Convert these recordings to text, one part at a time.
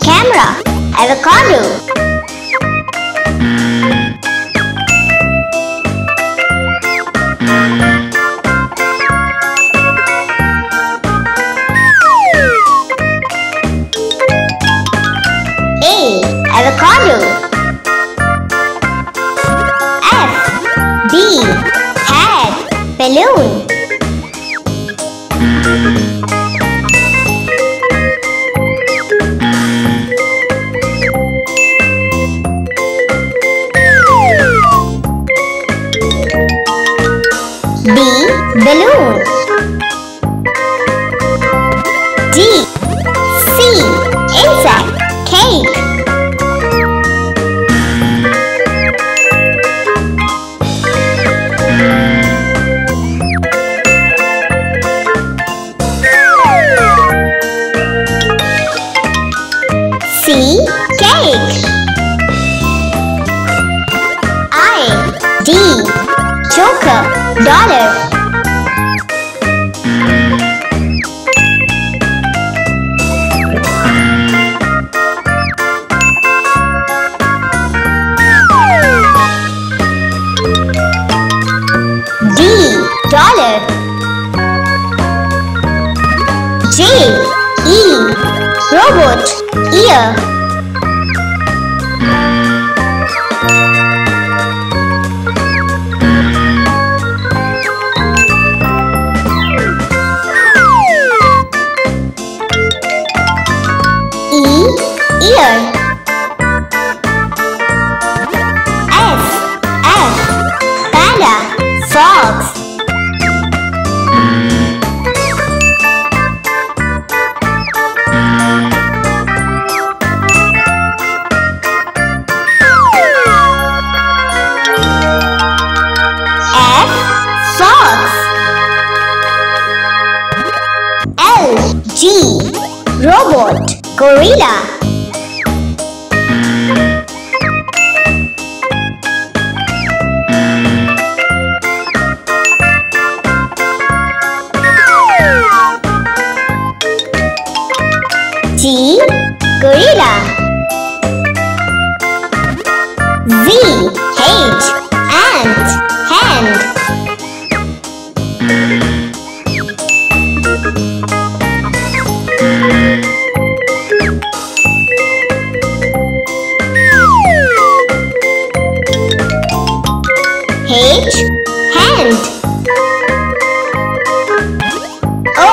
Camera. Avocado. D. Joker. Dollar. D. Dollar. J. E. Robot. Ear.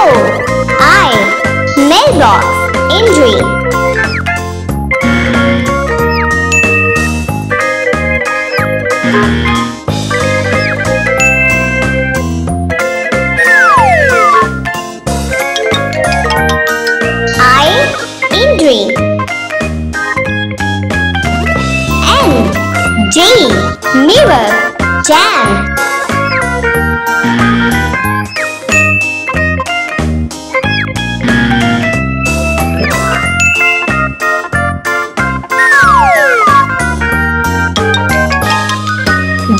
O. I. Mailbox. Injury. I. Injury. N. J. Mirror. Jam.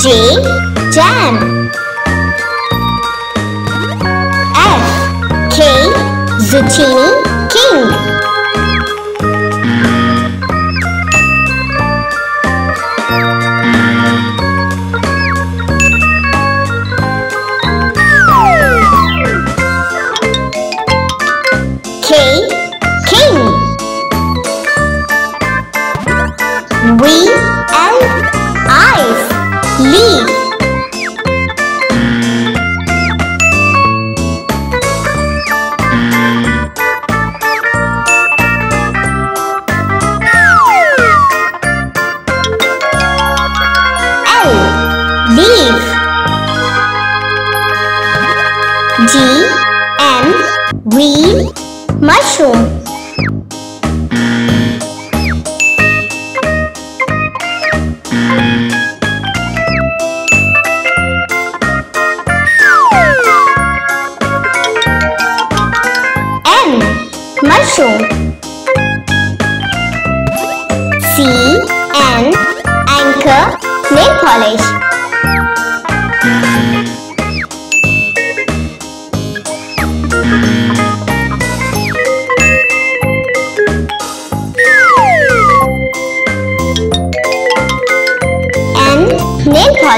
J. Jam. F. K. Zucchini. King. Mushroom. M. Mushroom. C. N. Anchor. Nail polish.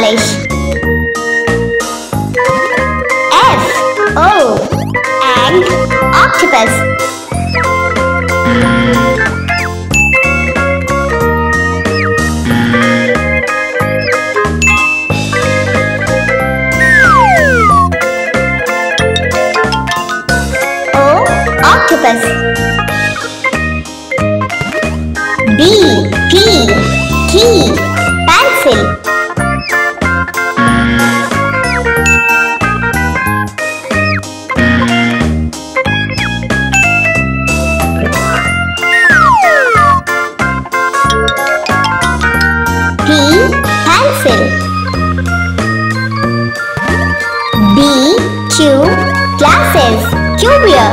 college. F O and octopus. Mm. area.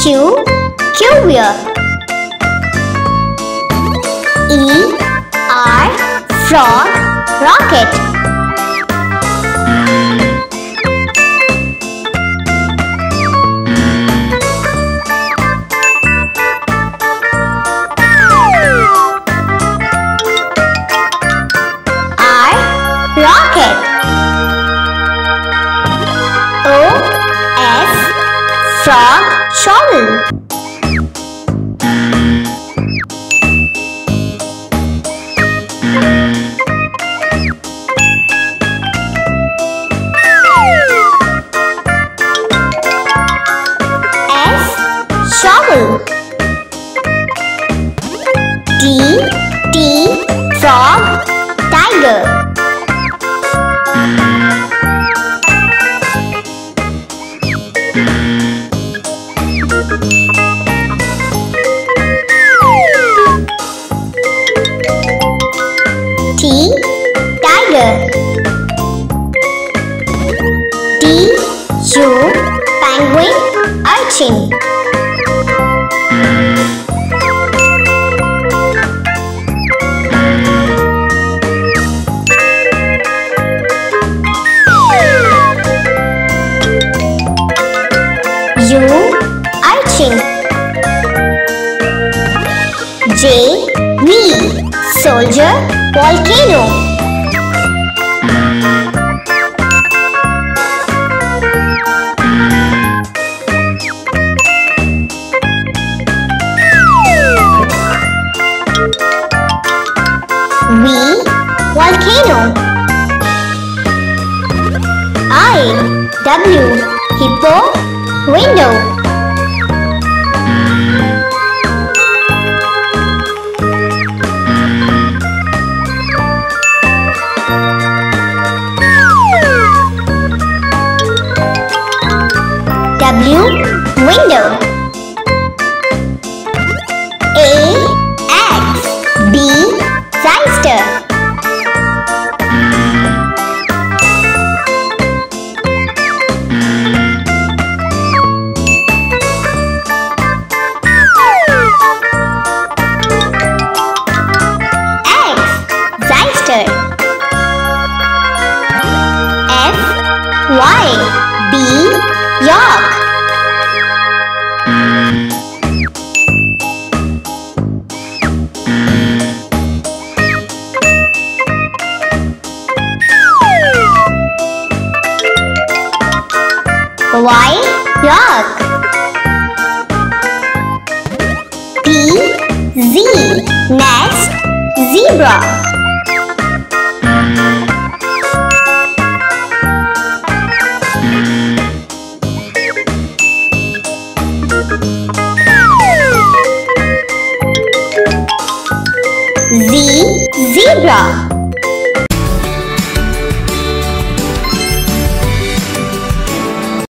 Q, Curia. E, R, Frog, Rocket. Oh. W. Hippo. Window. Y. Yak P. Z. Next, zebra